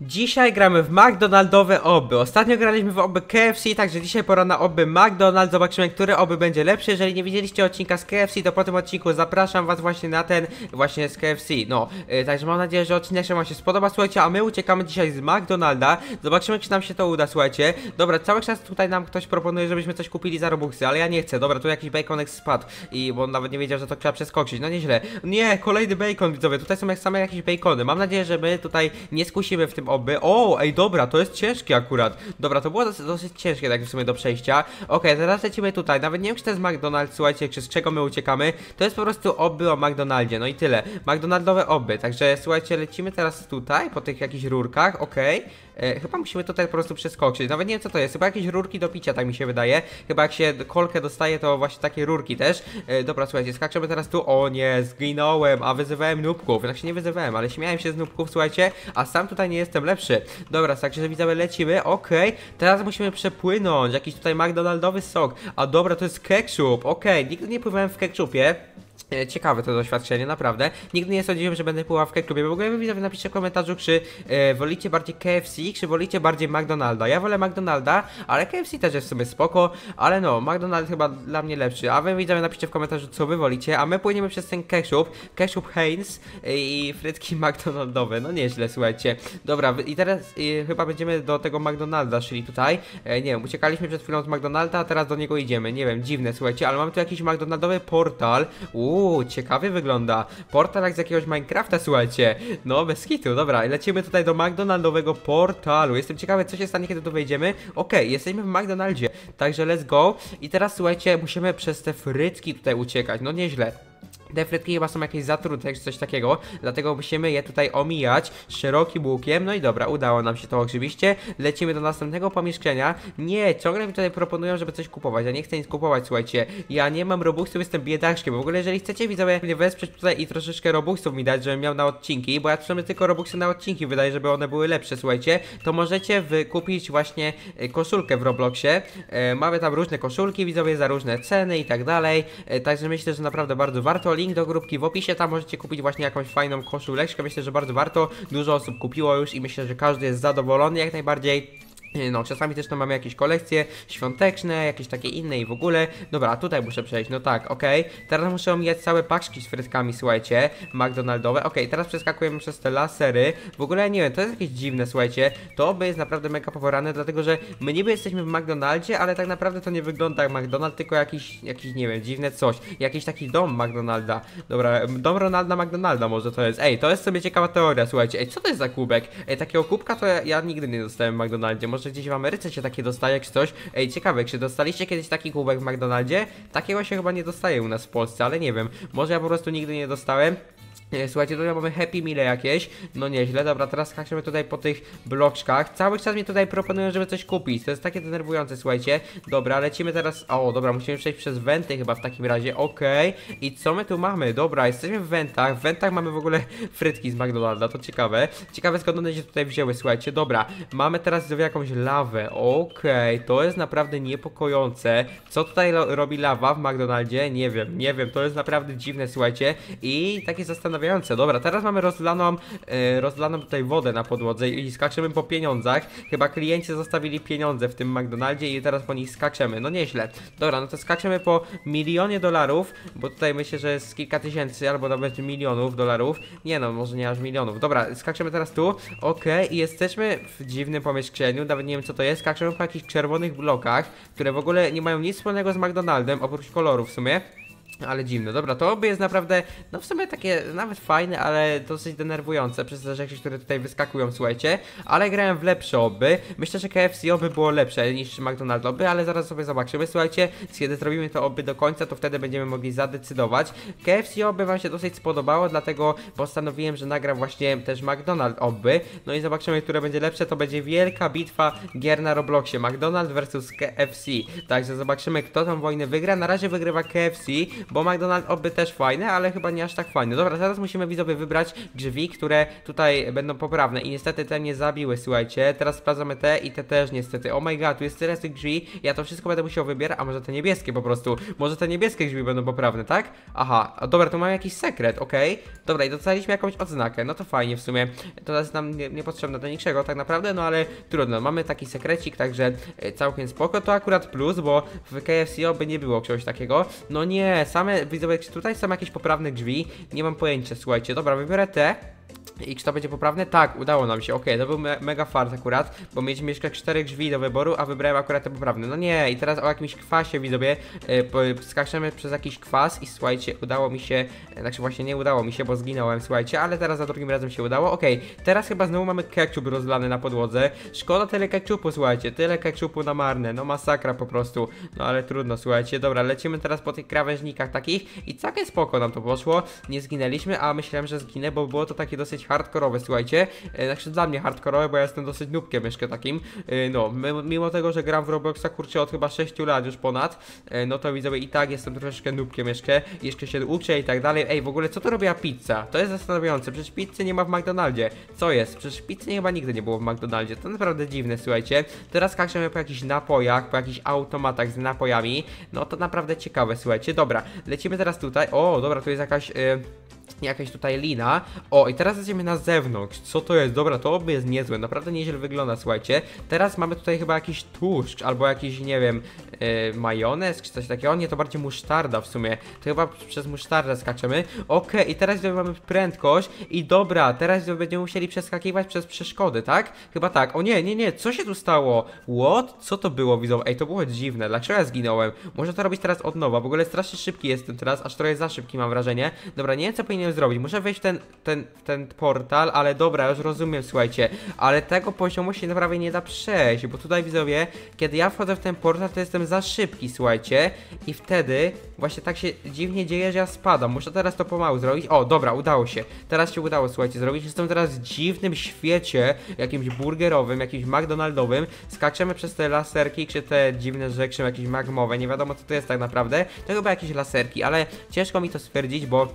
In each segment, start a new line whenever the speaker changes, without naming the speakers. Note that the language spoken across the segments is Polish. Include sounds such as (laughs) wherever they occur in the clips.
Dzisiaj gramy w McDonaldowe oby. Ostatnio graliśmy w oby KFC, także dzisiaj pora na oby McDonald's. Zobaczymy, który oby będzie lepszy. Jeżeli nie widzieliście odcinka z KFC, to po tym odcinku zapraszam was właśnie na ten, właśnie z KFC. No, yy, także mam nadzieję, że odcinek wam się spodoba, słuchajcie, a my uciekamy dzisiaj z McDonalda. Zobaczymy, czy nam się to uda, słuchajcie. Dobra, cały czas tutaj nam ktoś proponuje, żebyśmy coś kupili za Robuxy, ale ja nie chcę. Dobra, tu jakiś baconek spadł i bo on nawet nie wiedział, że to trzeba przeskoczyć. No nieźle. Nie, kolejny bacon, widzowie. Tutaj są jak same jakieś bacony. Mam nadzieję, że my tutaj nie skusimy w tym oby. O, ej, dobra, to jest ciężkie akurat. Dobra, to było dosyć, dosyć ciężkie tak w sumie do przejścia. Okej, teraz lecimy tutaj. Nawet nie wiem, czy to jest McDonald's, słuchajcie, czy z czego my uciekamy. To jest po prostu oby o McDonaldzie, no i tyle. McDonaldowe oby. Także słuchajcie, lecimy teraz tutaj, po tych jakichś rurkach, okej. E, chyba musimy tutaj po prostu przeskoczyć. Nawet nie wiem co to jest, chyba jakieś rurki do picia, tak mi się wydaje. Chyba jak się kolkę dostaje, to właśnie takie rurki też. E, dobra, słuchajcie, skaczemy teraz tu. O nie, zginąłem, a wyzywałem nubków. Tak się nie wyzywałem, ale śmiałem się z nubków, słuchajcie, a sam tutaj nie jestem lepszy. Dobra, także widzowie, lecimy, okej. Teraz musimy przepłynąć, jakiś tutaj McDonaldowy sok. A dobra, to jest ketchup, okej, nigdy nie pływałem w ketchupie. E, Ciekawe to doświadczenie, naprawdę. Nigdy nie sądziłem, że będę pływał w klubie. W ogóle widzowie napiszcie w komentarzu, czy e, wolicie bardziej KFC, czy wolicie bardziej McDonalda. Ja wolę McDonalda, ale KFC też jest w sumie spoko, ale no, McDonald's chyba dla mnie lepszy. A wy widzowie napiszcie w komentarzu, co wy wolicie, a my płyniemy przez ten ketchup, ketchup Heinz e, i frytki (laughs) McDonaldowe. No nieźle, słuchajcie. Dobra, i teraz e, chyba będziemy do tego McDonalda szli tutaj. E, nie wiem, uciekaliśmy przed chwilą z McDonalda, a teraz do niego idziemy. Nie wiem, dziwne, słuchajcie, ale mamy tu jakiś McDonaldowy portal. Uuu, ciekawie wygląda. Portal jak z jakiegoś Minecrafta, słuchajcie. No, bez hitu, dobra, lecimy tutaj do McDonaldowego portalu. Jestem ciekawy, co się stanie, kiedy tu wejdziemy. Okej, jesteśmy w McDonaldzie, także let's go. I teraz, słuchajcie, musimy przez te frytki tutaj uciekać. No, nieźle. Te frytki chyba są jakieś zatrute, czy coś takiego, dlatego musimy je tutaj omijać szerokim łukiem. No i dobra, udało nam się to oczywiście. Lecimy do następnego pomieszczenia. Nie, ciągle mi tutaj proponują, żeby coś kupować. Ja nie chcę nic kupować, słuchajcie. Ja nie mam robuxów, jestem biedaczkiem. W ogóle, jeżeli chcecie widzowie mnie wesprzeć tutaj i troszeczkę robuxów mi dać, żebym miał na odcinki, bo ja sumie tylko robuxy na odcinki wydaje, żeby one były lepsze, słuchajcie, to możecie wykupić właśnie e, koszulkę w Robloxie. E, mamy tam różne koszulki, widzowie, za różne ceny i tak dalej. E, także myślę, że naprawdę bardzo warto. Do grupki w opisie, tam możecie kupić właśnie jakąś fajną koszuleczkę. Myślę, że bardzo warto. Dużo osób kupiło już i myślę, że każdy jest zadowolony jak najbardziej. (clears throat) No, czasami też tam mamy jakieś kolekcje świąteczne, jakieś takie inne i w ogóle. Dobra, tutaj muszę przejść, no tak, okej. Teraz muszę omijać całe paczki z frytkami, słuchajcie, McDonaldowe. Okej, teraz przeskakujemy przez te lasery. W ogóle ja nie wiem, to jest jakieś dziwne, słuchajcie. To by jest naprawdę mega poporane, dlatego że my niby jesteśmy w McDonaldzie, ale tak naprawdę to nie wygląda jak McDonald, tylko jakiś, jakiś nie wiem, dziwne coś. Jakiś taki dom McDonalda. Dobra, dom Ronalda McDonalda może to jest. Ej, to jest sobie ciekawa teoria, słuchajcie. Ej, co to jest za kubek? Ej, takiego kubka to ja, ja nigdy nie dostałem w McDonaldzie. Może gdzieś w Ameryce się takie dostaje, czy coś. Ej, ciekawe, czy dostaliście kiedyś taki kubek w McDonaldzie? Takiego się chyba nie dostaje u nas w Polsce, ale nie wiem. Może ja po prostu nigdy nie dostałem. Nie, Słuchajcie, tutaj mamy Happy Meal jakieś, no nieźle, dobra, teraz skaczemy tutaj po tych bloczkach, cały czas mi tutaj proponują, żeby coś kupić, to jest takie denerwujące, słuchajcie, dobra, lecimy teraz, o, dobra, musimy przejść przez wenty chyba w takim razie, okej, i co my tu mamy, dobra, jesteśmy w wentach, w wentach mamy w ogóle (laughs) frytki z McDonalda, to ciekawe, ciekawe skąd one się tutaj wzięły, słuchajcie, dobra, mamy teraz jakąś lawę, okej, to jest naprawdę niepokojące, co tutaj robi lawa w McDonaldzie, nie wiem, nie wiem, to jest naprawdę dziwne, słuchajcie, i takie zastanawiające, dobra, teraz mamy rozlaną, e, rozlaną tutaj wodę na podłodze i skaczemy po pieniądzach, chyba klienci zostawili pieniądze w tym McDonaldzie i teraz po nich skaczemy, no nieźle, dobra, no to skaczemy po milionie dolarów, bo tutaj myślę, że jest kilka tysięcy albo nawet milionów dolarów, nie no, może nie aż milionów, dobra, skaczemy teraz tu, okej, i jesteśmy w dziwnym pomieszczeniu, nawet nie wiem co to jest, skaczemy po jakichś czerwonych blokach, które w ogóle nie mają nic wspólnego z McDonaldem, oprócz kolorów w sumie, ale dziwne, dobra, to oby jest naprawdę, no w sumie takie nawet fajne, ale dosyć denerwujące przez te rzeczy, które tutaj wyskakują, słuchajcie. Ale grałem w lepsze oby. Myślę, że KFC oby było lepsze niż McDonald's oby, ale zaraz sobie zobaczymy, słuchajcie. Kiedy zrobimy to oby do końca, to wtedy będziemy mogli zadecydować. KFC oby wam się dosyć spodobało, dlatego postanowiłem, że nagram właśnie też McDonald's oby. No i zobaczymy, które będzie lepsze. To będzie wielka bitwa gier na Robloxie. McDonald's versus KFC. Także zobaczymy, kto tą wojnę wygra. Na razie wygrywa KFC, bo McDonald's oby też fajne, ale chyba nie aż tak fajne. Dobra, teraz musimy widzowie wybrać drzwi, które tutaj będą poprawne i niestety te mnie zabiły, słuchajcie. Teraz sprawdzamy te i te też niestety. Oh my god, tu jest tyle tych drzwi, ja to wszystko będę musiał wybierać, a może te niebieskie po prostu. Może te niebieskie drzwi będą poprawne, tak? Aha, dobra, to mamy jakiś sekret, okej. Dobra, i dostaliśmy jakąś odznakę, no to fajnie w sumie. To jest nam nie, niepotrzebne do niczego tak naprawdę, no ale trudno, mamy taki sekrecik, także e, całkiem spoko. To akurat plus, bo w KFC oby nie było czegoś takiego. No nie, same, widzowie, tutaj są jakieś poprawne drzwi? Nie mam pojęcia, słuchajcie. Dobra, wybiorę te. I czy to będzie poprawne? Tak, udało nam się, okej, to był me mega fart akurat, bo mieliśmy jeszcze cztery drzwi do wyboru, a wybrałem akurat te poprawne. No nie, i teraz o jakimś kwasie widzowie, yy, skaczemy przez jakiś kwas i słuchajcie, udało mi się, yy, znaczy właśnie nie udało mi się, bo zginąłem, słuchajcie, ale teraz za drugim razem się udało, okej, teraz chyba znowu mamy ketchup rozlany na podłodze, szkoda tyle ketchupu, słuchajcie, tyle ketchupu na marne, no masakra po prostu, no ale trudno, słuchajcie, dobra, lecimy teraz po tych krawężnikach takich i całkiem spoko nam to poszło, nie zginęliśmy, a myślałem, że zginę, bo było to takie dosyć hardkorowe, słuchajcie. E, znaczy dla mnie hardkorowe, bo ja jestem dosyć nubkiem jeszcze takim. E, no, mimo tego, że gram w Robloxa kurczę od chyba 6 lat już ponad, e, no to widzowie i tak jestem troszeczkę nubkiem jeszcze, jeszcze się uczę i tak dalej. Ej, w ogóle co to robiła pizza? To jest zastanawiające, przecież pizzy nie ma w McDonaldzie. Co jest? Przecież pizzy chyba nigdy nie było w McDonaldzie. To naprawdę dziwne, słuchajcie. Teraz skaczemy po jakichś napojach, po jakichś automatach z napojami. No to naprawdę ciekawe, słuchajcie. Dobra, lecimy teraz tutaj. O, dobra, tu jest jakaś... Yy jakaś tutaj lina. O, i teraz lecimy na zewnątrz. Co to jest? Dobra, to oby jest niezłe. Naprawdę nieźle wygląda, słuchajcie. Teraz mamy tutaj chyba jakiś tłuszcz, albo jakiś, nie wiem, yy, majonez, czy coś takiego. Nie, to bardziej musztarda w sumie. To chyba przez musztardę skaczemy. Okej, okay, i teraz mamy prędkość. I dobra, teraz będziemy musieli przeskakiwać przez przeszkody, tak? Chyba tak. O nie, nie, nie, co się tu stało? What? Co to było, widzą? Ej, to było dziwne. Dlaczego ja zginąłem? Może to robić teraz od nowa. W ogóle strasznie szybki jestem teraz, aż trochę za szybki mam wrażenie. Dobra, nie wiem, co zrobić. Muszę wejść w ten, ten, ten portal, ale dobra, już rozumiem, słuchajcie. Ale tego poziomu się naprawdę nie da przejść, bo tutaj widzowie, kiedy ja wchodzę w ten portal, to jestem za szybki, słuchajcie. I wtedy właśnie tak się dziwnie dzieje, że ja spadam. Muszę teraz to pomału zrobić. O, dobra, udało się. Teraz się udało, słuchajcie, zrobić. Jestem teraz w dziwnym świecie, jakimś burgerowym, jakimś McDonaldowym. Skaczemy przez te laserki, czy te dziwne rzeczy, jakieś magmowe. Nie wiadomo, co to jest tak naprawdę. To chyba jakieś laserki, ale ciężko mi to stwierdzić, bo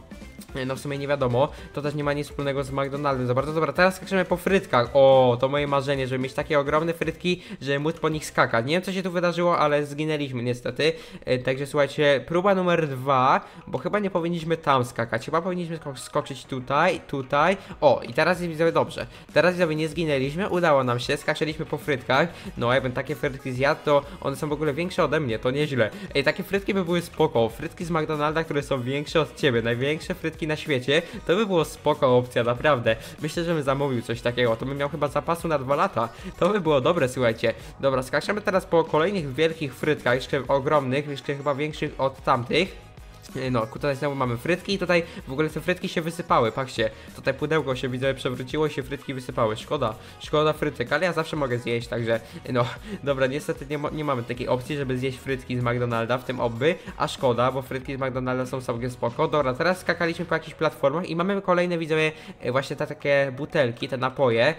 no w sumie nie wiadomo, to też nie ma nic wspólnego z McDonaldem za bardzo. Dobra, teraz skaczemy po frytkach. O, to moje marzenie, żeby mieć takie ogromne frytki, żeby móc po nich skakać. Nie wiem co się tu wydarzyło, ale zginęliśmy niestety. E, także słuchajcie, próba numer dwa, bo chyba nie powinniśmy tam skakać. Chyba powinniśmy skoczyć tutaj, tutaj. O, i teraz widzowie dobrze. Teraz widzowie nie zginęliśmy, udało nam się, skaczyliśmy po frytkach. No, jakbym takie frytki zjadł, to one są w ogóle większe ode mnie, to nieźle. Ej, takie frytki by były spoko. Frytki z McDonalda, które są większe od ciebie, największe frytki na świecie, to by było spoko opcja, naprawdę. Myślę, że bym zamówił coś takiego, to bym miał chyba zapasu na dwa lata. To by było dobre, słuchajcie. Dobra, skaczemy teraz po kolejnych wielkich frytkach, jeszcze ogromnych, jeszcze chyba większych od tamtych. No, tutaj znowu mamy frytki i tutaj w ogóle te frytki się wysypały, patrzcie. Tutaj pudełko się widzę przewróciło i się frytki wysypały. Szkoda, szkoda frytek, ale ja zawsze mogę zjeść, także no, (laughs) dobra, niestety nie, nie mamy takiej opcji, żeby zjeść frytki z McDonalda, w tym obby, a szkoda, bo frytki z McDonalda są sobie spoko. Dobra, teraz skakaliśmy po jakichś platformach i mamy kolejne, widzowie, e, właśnie te takie butelki, te napoje,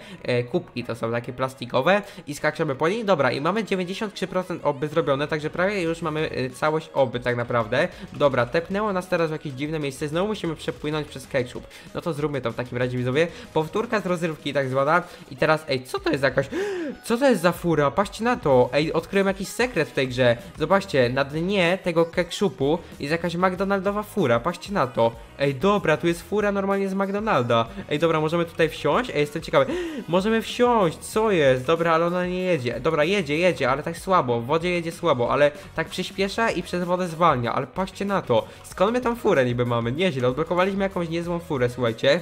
kubki to są takie plastikowe i skaczemy po nich. Dobra, i mamy 93% obby zrobione, także prawie już mamy całość obby tak naprawdę. Dobra, te tepnęło nas teraz w jakieś dziwne miejsce, znowu musimy przepłynąć przez ketchup. No to zróbmy to w takim razie widzowie. Powtórka z rozrywki tak zwana. I teraz, ej, co to jest jakaś... (gasps) Co to jest za fura? Patrzcie na to. Ej, odkryłem jakiś sekret w tej grze. Zobaczcie, na dnie tego ketchupu jest jakaś McDonaldowa fura. Patrzcie na to. Ej, dobra, tu jest fura normalnie z McDonalda. Ej, dobra, możemy tutaj wsiąść? Ej, jestem ciekawy. (gasps) Możemy wsiąść, co jest? Dobra, ale ona nie jedzie. Dobra, jedzie, jedzie, ale tak słabo. W wodzie jedzie słabo, ale tak przyspiesza i przez wodę zwalnia. Ale patrzcie na to. Skąd my tam furę niby mamy? Nieźle, odblokowaliśmy jakąś niezłą furę, słuchajcie.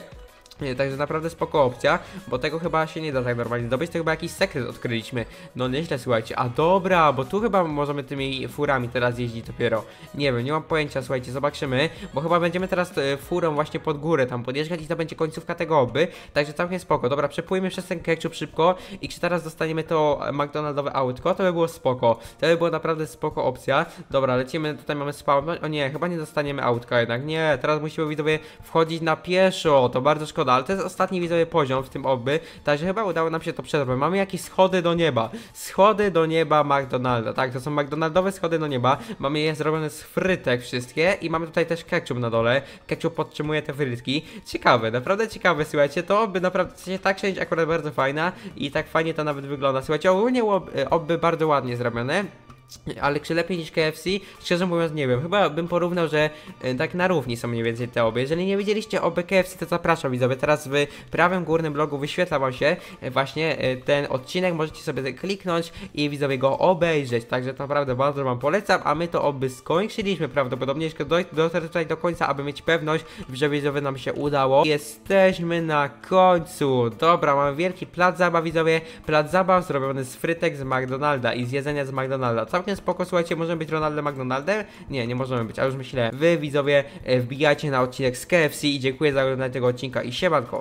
Nie, także naprawdę spoko opcja, bo tego chyba się nie da tak normalnie zdobyć, to chyba jakiś sekret odkryliśmy. No nieźle, słuchajcie. A dobra, bo tu chyba możemy tymi furami teraz jeździć dopiero. Nie wiem, nie mam pojęcia, słuchajcie, zobaczymy, bo chyba będziemy teraz e, furą właśnie pod górę tam podjeżdżać i to będzie końcówka tego oby, także całkiem spoko. Dobra, przepłyjmy przez ten ketchup szybko i czy teraz dostaniemy to McDonaldowe autko, to by było spoko. To by było naprawdę spoko opcja. Dobra, lecimy, tutaj mamy spawn. O nie, chyba nie dostaniemy autka jednak. Nie, teraz musimy widzowie wchodzić na pieszo, to bardzo szkoda ale to jest ostatni widzowie poziom w tym obby, także chyba udało nam się to przetrwać. Mamy jakieś schody do nieba, schody do nieba McDonalda, tak, to są McDonaldowe schody do nieba, mamy je zrobione z frytek wszystkie i mamy tutaj też ketchup na dole, ketchup podtrzymuje te frytki, ciekawe, naprawdę ciekawe, słuchajcie, to obby naprawdę, w sensie ta część akurat bardzo fajna i tak fajnie to nawet wygląda, słuchajcie, ogólnie ob- obby bardzo ładnie zrobione, ale czy lepiej niż KFC? Szczerze mówiąc nie wiem, chyba bym porównał, że e, tak na równi są mniej więcej te oby. Jeżeli nie widzieliście oby KFC, to zapraszam widzowie, teraz w prawym górnym blogu wyświetla wam się e, właśnie e, ten odcinek, możecie sobie kliknąć i widzowie go obejrzeć, także naprawdę bardzo wam polecam, a my to oby skończyliśmy prawdopodobnie, jeszcze dotarł tutaj do końca, aby mieć pewność, że widzowie nam się udało. Jesteśmy na końcu, dobra, mamy wielki plac zabaw widzowie, plac zabaw zrobiony z frytek z McDonalda i z jedzenia z McDonalda. Całkiem spoko, słuchajcie, możemy być Ronaldem McDonaldem? Nie, nie możemy być, ale już myślę, wy widzowie e, wbijajcie na odcinek z KFC i dziękuję za oglądanie tego odcinka i siemanko.